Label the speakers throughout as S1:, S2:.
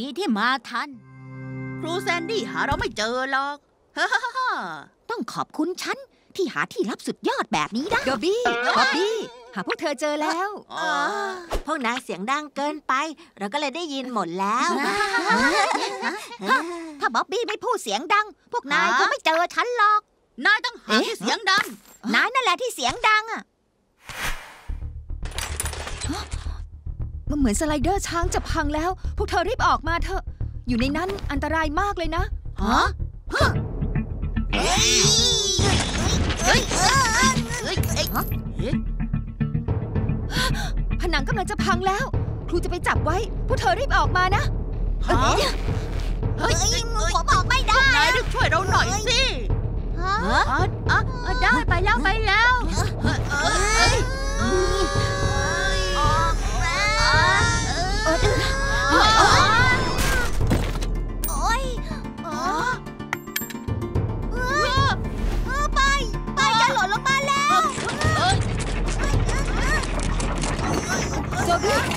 S1: ดีที่มาทัน
S2: ครูแซนดี้หาเราไม่เจอหรอกฮ่าฮ่าฮ่า
S1: ต้องขอบคุณฉัน ที่หาที่ลับสุดยอดแบบนี้ได้
S3: โดบี้บ๊อบบี้หาพวกเธอเจอแล้ว
S2: อ๋อ
S4: พวกนายเสียงดังเกินไป เราก็เลยได้ยินหมดแล้ว
S1: ถ้าบ๊อบบี้ไม่พูดเสียงดัง พวกนายก็ไม่เจอฉันหรอก
S2: นายต้องหาที่เสียงดัง
S1: นายนั่นแหละที่เสียงดังอะ
S3: มันเหมือนสไลเดอร์ช้างจะพังแล้ว พวกเธอรีบออกมาเถอะ อยู่ในนั้นอันตรายมากเลยนะ
S2: ฮะ
S3: ผนังกำลังจะพังแล้ว ครูจะไปจับไว้ พวกเธอรีบออกมานะ
S2: ฮะเฮ้ย
S1: ผมบอกไม่ได้
S2: นายช่วยเราหน่อยสิ
S1: ฮะ
S2: อ๋ออ๋อได้ไปแล้วไปแล้ว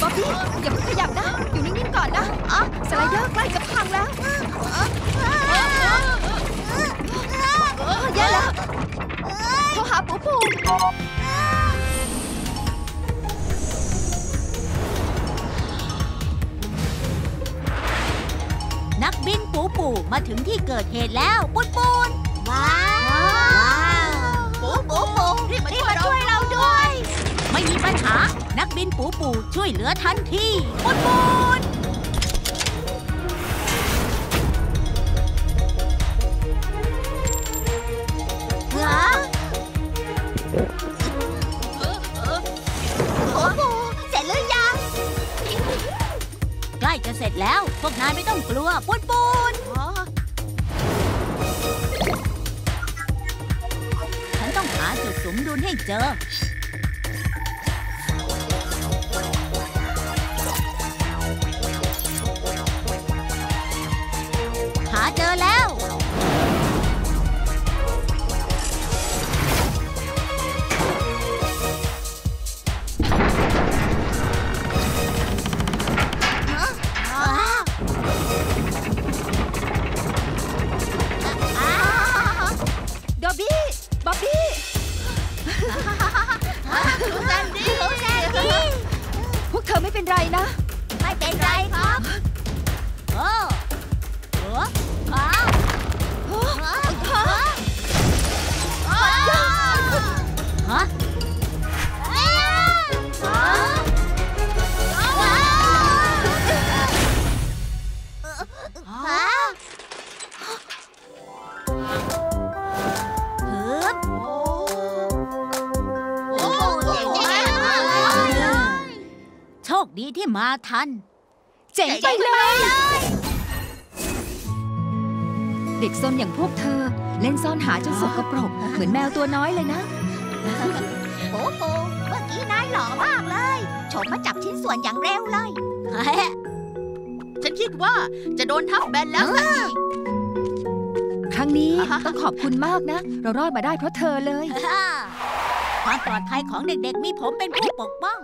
S3: บ๊อบบี้อย่าเพิ่งขยับนะ อยู่นิ่งๆก่อนนะอะสไลเดอร์ใกล้จะพังแล้วออแย่แล้วโทรหาปูปู
S1: นักบินปูปูมาถึงที่เกิดเหตุแล้วปุนปุนว้า นักบินปูปูช่วยเหลือทันทีปุนปุน
S2: เหรอ
S1: ปูปูเสร็จหรือยัง ใกล้จะเสร็จแล้ว พวกนายไม่ต้องกลัวปุนปุนฉันต้องหาจุดสมดุลให้เจอ
S3: บี้บ๊อบบี้
S2: ครูแซนดี้
S3: พวกเธอไม่เป็นไรนะ
S1: ไม่เป็นไร ดีที่มาทัน
S3: เจ๋งไปเลย เด็กซนอย่างพวกเธอ เล่นซ่อนหาจนสกปรก เหมือนแมวตัวน้อยเลยนะ
S1: โอ้โหเมื่อกี้นายหล่อมากเลยโฉมมาจับชิ้นส่วนอย่างเร็วเลย
S2: ฉันคิดว่าจะโดนทับแบนแล้วสักที
S3: ครั้งนี้ต้องขอบคุณมากนะ เรารอดมาได้เพราะเธอเลย
S1: ความปลอดภัยของเด็กๆ มีผมเป็นผู้ปกป้อง